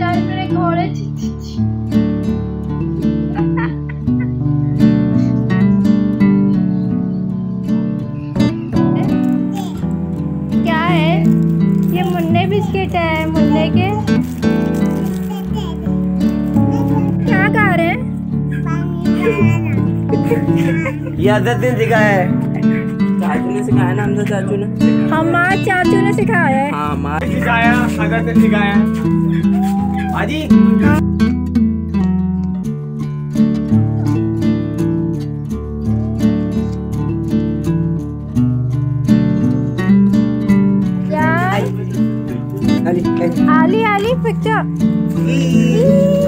চারপারে ঘরে क्या है ये मुन्ने बिस्किट है मुन्ने के क्या गा रहे हैं ये आदत दिन सिखाया है चाचू ने सिखाया ना हमसे चाचू ने हमारे चाचू ने सिखाया है हाँ माँ से ठीक आया क्या अली आली आली पिक्चर